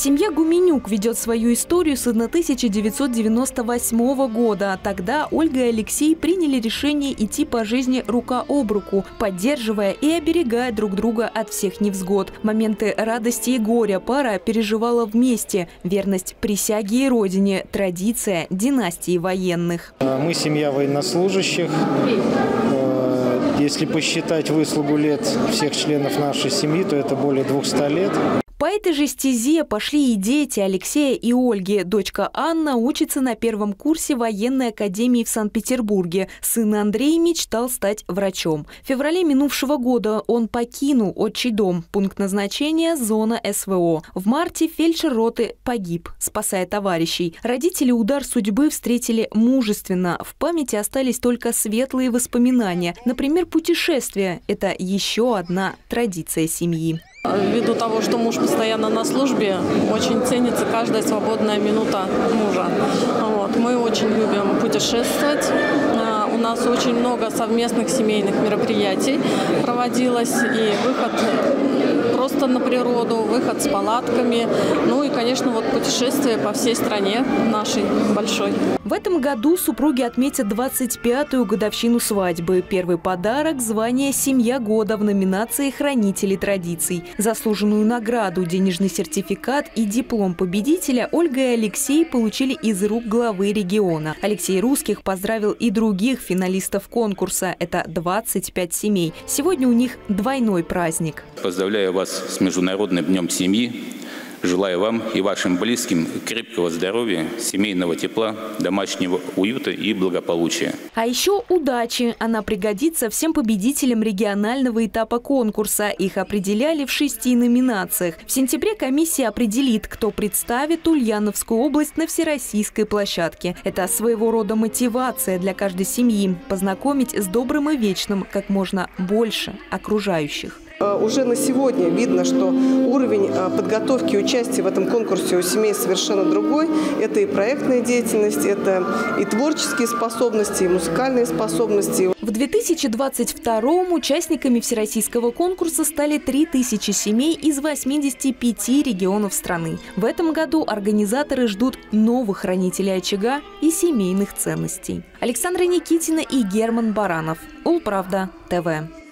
Семья Гуменюк ведет свою историю с 1998 года. Тогда Ольга и Алексей приняли решение идти по жизни рука об руку, поддерживая и оберегая друг друга от всех невзгод. Моменты радости и горя пара переживала вместе. Верность присяге и родине, традиция династии военных. Мы семья военнослужащих. Э, Если посчитать выслугу лет всех членов нашей семьи, то это более 200 лет. По этой же стезе пошли и дети Алексея и Ольги. Дочка Анна учится на первом курсе военной академии в Санкт-Петербурге. Сын Андрей мечтал стать врачом. В феврале минувшего года он покинул отчий дом. Пункт назначения – зона СВО. В марте фельдшер роты погиб, спасая товарищей. Родители удар судьбы встретили мужественно. В памяти остались только светлые воспоминания. Например, путешествие – это еще одна традиция семьи. Ввиду того, что муж постоянно на службе, очень ценится каждая свободная минута мужа. Вот. Мы очень любим путешествовать. А, У нас очень много совместных семейных мероприятий проводилось. И выход просто на природу, выход с палатками. Ну конечно, вот путешествие по всей стране нашей большой. В этом году супруги отметят 25-ю годовщину свадьбы. Первый подарок – звание «Семья года» в номинации «Хранители традиций». Заслуженную награду, денежный сертификат и диплом победителя Ольга и Алексей получили из рук главы региона. Алексей Русских поздравил и других финалистов конкурса. Это 25 семей. Сегодня у них двойной праздник. Поздравляю вас с Международным днем семьи. Желаю вам и вашим близким крепкого здоровья, семейного тепла, домашнего уюта и благополучия. А еще удачи. Она пригодится всем победителям регионального этапа конкурса. Их определяли в шести номинациях. В сентябре комиссия определит, кто представит Ульяновскую область на всероссийской площадке. Это своего рода мотивация для каждой семьи – познакомить с добрым и вечным как можно больше окружающих. Э, Уже на сегодня видно, что уровень э, подготовки и участия в этом конкурсе у семей совершенно другой. Это и проектная деятельность, это и творческие способности, и музыкальные способности. В 2022-м участниками всероссийского конкурса стали 3000 семей из 85 регионов страны. В этом году организаторы ждут новых хранителей очага и семейных ценностей. Александра Никитина и Герман Баранов. Улправда ТВ.